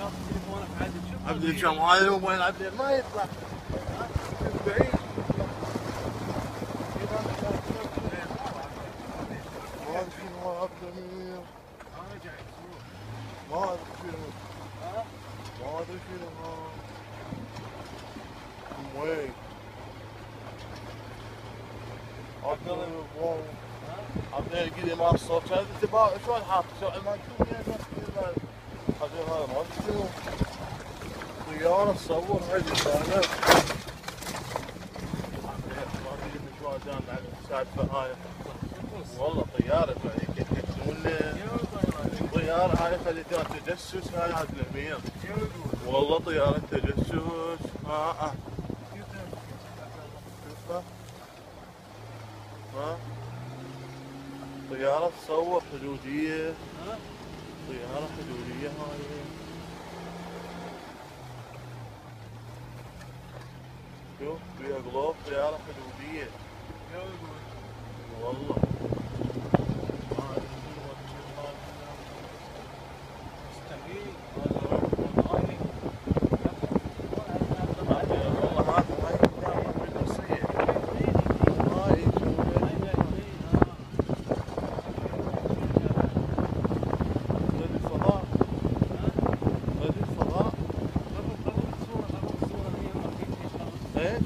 I've lived from Ireland when I've lived my I'm gonna wall. I'm gonna get him off so try to about I have to so and I could do that. والله طيارة تجسس هاي والله طيارة تجسس ها ها طيارة تصور حدودية. طيارة حدودية هاي شوف فيها قلوب طيارة حدودية والله والله رجل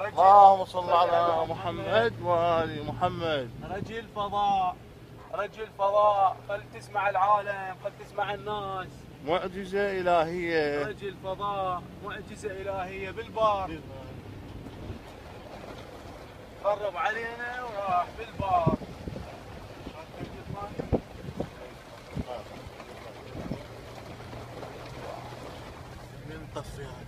رجل اللهم صل على محمد وآل محمد رجل فضاء. رجل فضاء خل تسمع العالم خل تسمع الناس. معجزة إلهية. رجل فضاء معجزة إلهية بالبار. قرب علينا وراح بالبار. من طفي هاي